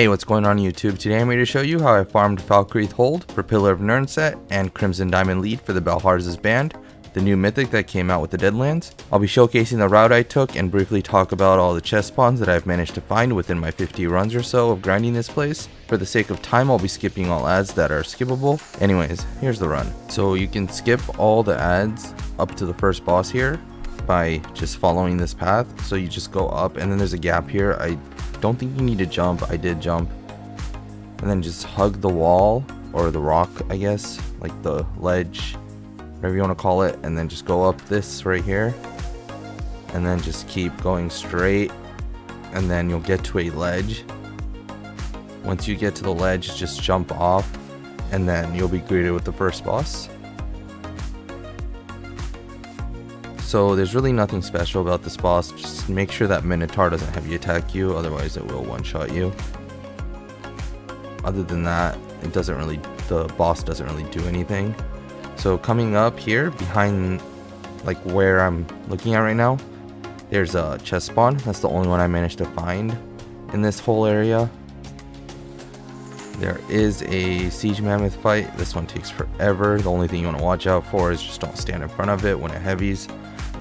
Hey, what's going on YouTube? Today I'm here to show you how I farmed Falkreath Hold for Pillar of Nirn set and Crimson Diamond Lead for the Belharza's Band, the new mythic that came out with the Deadlands. I'll be showcasing the route I took and briefly talk about all the chest spawns that I've managed to find within my 50 runs or so of grinding this place. For the sake of time, I'll be skipping all ads that are skippable. Anyways, here's the run. So you can skip all the ads up to the first boss here by just following this path. So you just go up and then there's a gap here. I don't think you need to jump. I did jump. And then just hug the wall or the rock, I guess, like the ledge, whatever you want to call it. And then just go up this right here. And then just keep going straight. And then you'll get to a ledge. Once you get to the ledge, just jump off. And then you'll be greeted with the first boss. So there's really nothing special about this boss, just make sure that Minotaur doesn't heavy attack you, otherwise it will one-shot you. Other than that, it doesn't really, the boss doesn't really do anything. So coming up here, behind like where I'm looking at right now, there's a chest spawn, that's the only one I managed to find in this whole area. There is a Siege Mammoth fight, this one takes forever, the only thing you want to watch out for is just don't stand in front of it when it heavies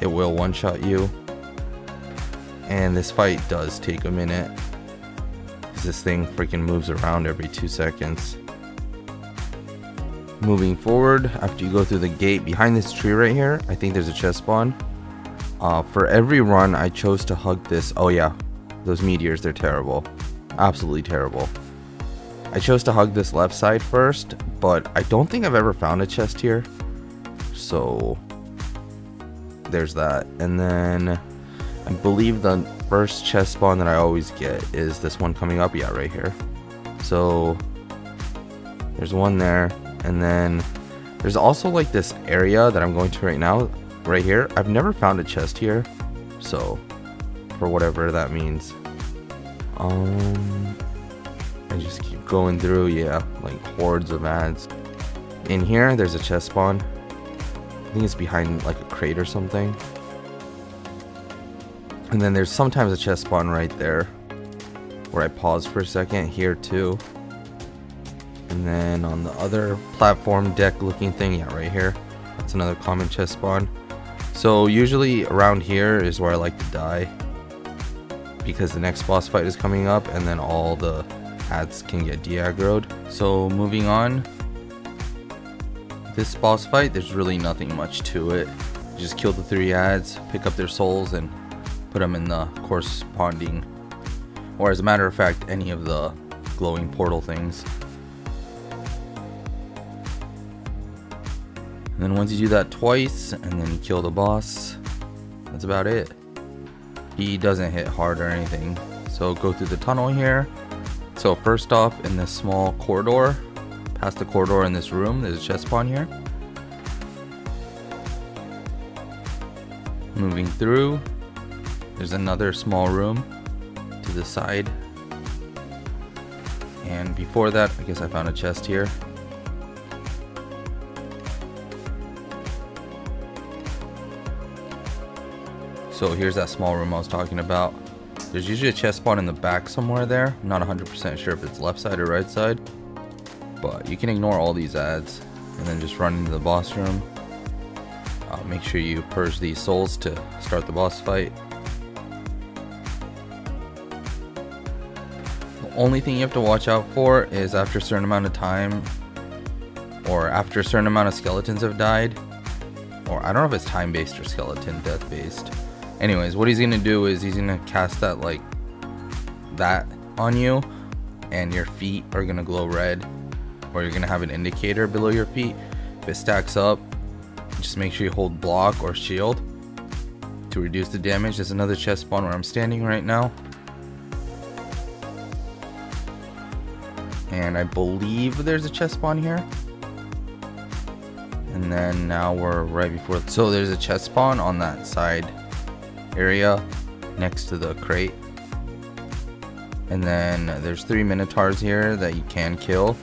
it will one-shot you. And this fight does take a minute. Because this thing freaking moves around every two seconds. Moving forward, after you go through the gate behind this tree right here, I think there's a chest spawn. Uh, for every run, I chose to hug this. Oh yeah, those meteors, they're terrible. Absolutely terrible. I chose to hug this left side first, but I don't think I've ever found a chest here. So there's that. And then I believe the first chest spawn that I always get is this one coming up. Yeah, right here. So there's one there. And then there's also like this area that I'm going to right now, right here. I've never found a chest here. So for whatever that means. Um, I just keep going through. Yeah, like hordes of ads. In here, there's a chest spawn. I think it's behind like a crate or something. And then there's sometimes a chest spawn right there where I pause for a second here too. And then on the other platform deck looking thing, yeah, right here. That's another common chest spawn. So usually around here is where I like to die because the next boss fight is coming up and then all the ads can get de-aggroed. So moving on, this boss fight, there's really nothing much to it. You just kill the three ads, pick up their souls, and put them in the corresponding, or as a matter of fact, any of the glowing portal things. And then once you do that twice, and then you kill the boss, that's about it. He doesn't hit hard or anything. So go through the tunnel here. So first off, in this small corridor, past the corridor in this room. There's a chest spawn here. Moving through, there's another small room to the side. And before that, I guess I found a chest here. So here's that small room I was talking about. There's usually a chest spawn in the back somewhere there. I'm not 100% sure if it's left side or right side. But you can ignore all these ads and then just run into the boss room. Uh, make sure you purge these souls to start the boss fight. The only thing you have to watch out for is after a certain amount of time or after a certain amount of skeletons have died or I don't know if it's time based or skeleton death based. Anyways, what he's gonna do is he's gonna cast that like that on you and your feet are gonna glow red or you're gonna have an indicator below your feet. If it stacks up, just make sure you hold block or shield to reduce the damage. There's another chest spawn where I'm standing right now. And I believe there's a chest spawn here. And then now we're right before. So there's a chest spawn on that side area next to the crate. And then there's three minotaurs here that you can kill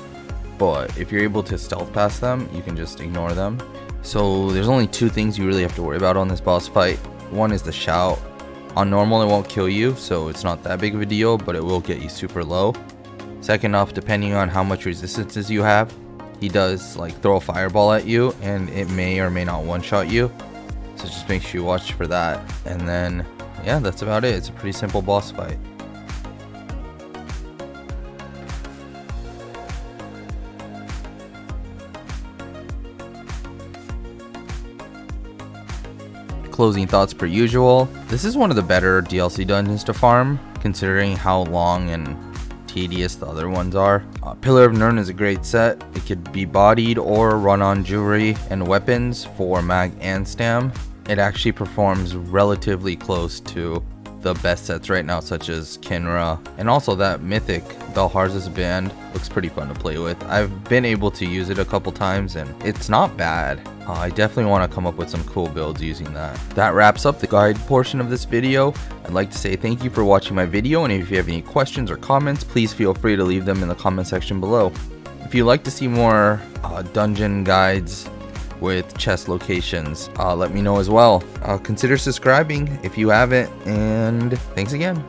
but if you're able to stealth past them, you can just ignore them. So there's only two things you really have to worry about on this boss fight. One is the shout. On normal, it won't kill you, so it's not that big of a deal, but it will get you super low. Second off, depending on how much resistances you have, he does like throw a fireball at you and it may or may not one-shot you. So just make sure you watch for that. And then, yeah, that's about it. It's a pretty simple boss fight. Closing thoughts per usual. This is one of the better DLC dungeons to farm, considering how long and tedious the other ones are. Uh, Pillar of Nirn is a great set. It could be bodied or run on jewelry and weapons for mag and stam. It actually performs relatively close to the best sets right now, such as Kinra, and also that mythic Belharza's band looks pretty fun to play with. I've been able to use it a couple times and it's not bad. Uh, I definitely want to come up with some cool builds using that. That wraps up the guide portion of this video. I'd like to say thank you for watching my video and if you have any questions or comments, please feel free to leave them in the comment section below. If you'd like to see more uh, dungeon guides with chest locations, uh, let me know as well. Uh, consider subscribing if you haven't, and thanks again.